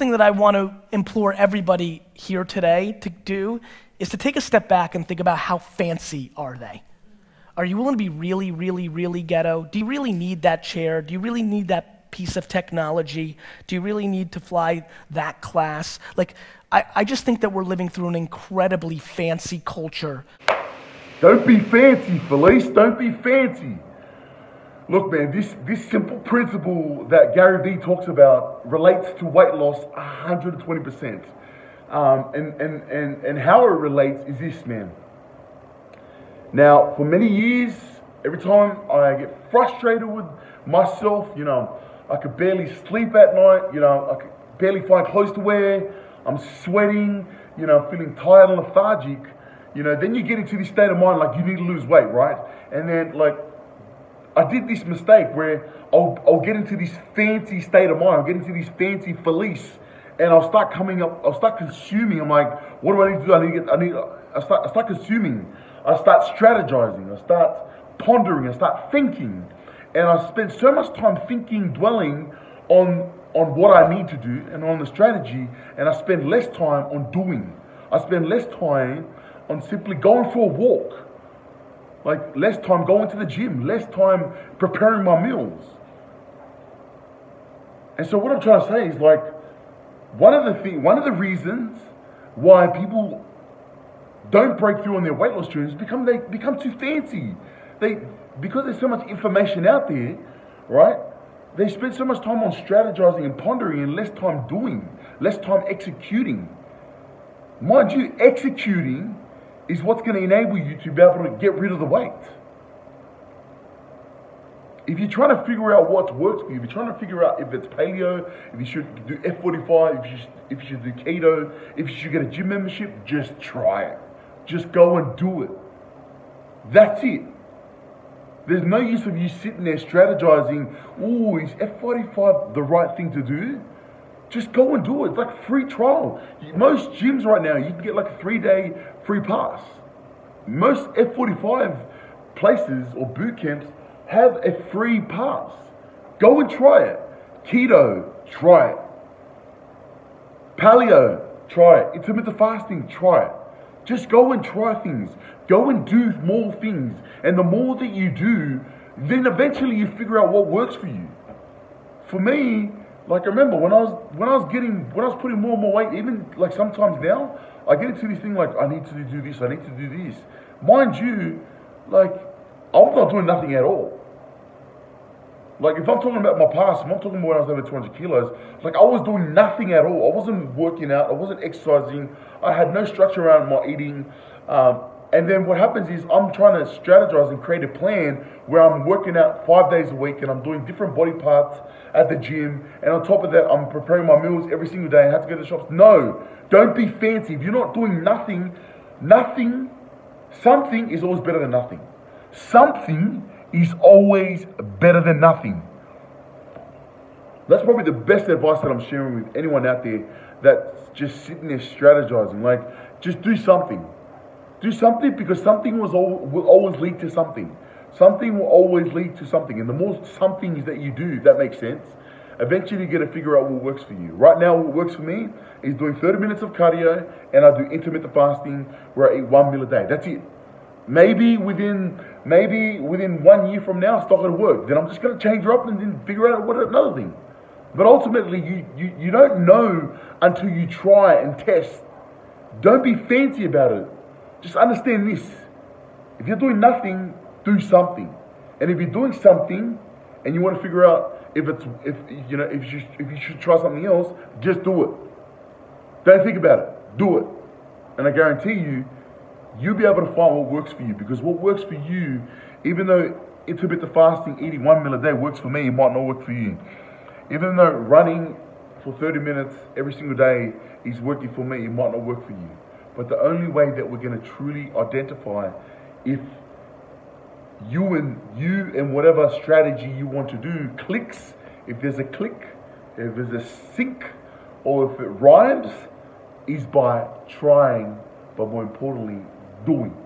thing that I want to implore everybody here today to do is to take a step back and think about how fancy are they? Are you willing to be really, really, really ghetto? Do you really need that chair? Do you really need that piece of technology? Do you really need to fly that class? Like, I, I just think that we're living through an incredibly fancy culture. Don't be fancy, Felise. Don't be fancy. Look, man, this, this simple principle that Gary Vee talks about relates to weight loss 120%. Um, and, and, and, and how it relates is this, man. Now, for many years, every time I get frustrated with myself, you know, I could barely sleep at night, you know, I could barely find clothes to wear, I'm sweating, you know, I'm feeling tired and lethargic, you know, then you get into this state of mind like you need to lose weight, right? And then, like, I did this mistake where I'll, I'll get into this fancy state of mind, I'll get into this fancy Felise, and I'll start coming up, I'll start consuming. I'm like, what do I need to do? I need to get, I need, I start, I start consuming. I start strategizing. I start pondering. I start thinking. And I spend so much time thinking, dwelling on, on what I need to do and on the strategy, and I spend less time on doing. I spend less time on simply going for a walk like less time going to the gym, less time preparing my meals. And so what I'm trying to say is like one of the thing, one of the reasons why people don't break through on their weight loss journeys become they become too fancy. They because there's so much information out there, right? They spend so much time on strategizing and pondering and less time doing, less time executing. Mind you, executing is what's going to enable you to be able to get rid of the weight. If you're trying to figure out what works for you, if you're trying to figure out if it's paleo, if you should do F45, if you, should, if you should do keto, if you should get a gym membership, just try it. Just go and do it. That's it. There's no use of you sitting there strategizing, oh, is F45 the right thing to do? Just go and do it. It's like free trial. Most gyms right now, you can get like a three day free pass. Most F45 places or boot camps have a free pass. Go and try it. Keto, try it. Paleo, try it. Intermittent fasting, try it. Just go and try things. Go and do more things. And the more that you do, then eventually you figure out what works for you. For me, like remember when I was when I was getting when I was putting more and more weight, even like sometimes now, I get into this thing like I need to do this, I need to do this. Mind you, like I'm not doing nothing at all. Like if I'm talking about my past, if I'm talking about when I was over 200 kilos, like I was doing nothing at all. I wasn't working out, I wasn't exercising, I had no structure around my eating. Um, and then what happens is I'm trying to strategize and create a plan where I'm working out five days a week and I'm doing different body parts at the gym. And on top of that, I'm preparing my meals every single day and have to go to the shops. No, don't be fancy. If you're not doing nothing, nothing, something is always better than nothing. Something is always better than nothing. That's probably the best advice that I'm sharing with anyone out there that's just sitting there strategizing. Like, just do something. Do something because something was will always lead to something. Something will always lead to something. And the more somethings that you do, that makes sense, eventually you get to figure out what works for you. Right now, what works for me is doing 30 minutes of cardio and I do intermittent fasting where I eat one meal a day. That's it. Maybe within maybe within one year from now, it's not going to work. Then I'm just going to change her up and then figure out what another thing. But ultimately, you, you, you don't know until you try and test. Don't be fancy about it. Just understand this. If you're doing nothing, do something. And if you're doing something and you want to figure out if it's if you know if you if you should try something else, just do it. Don't think about it. Do it. And I guarantee you, you'll be able to find what works for you. Because what works for you, even though intermittent fasting, eating one meal a day works for me, it might not work for you. Even though running for 30 minutes every single day is working for me, it might not work for you. But the only way that we're going to truly identify if you and you and whatever strategy you want to do clicks, if there's a click, if there's a sync, or if it rhymes, is by trying, but more importantly, doing.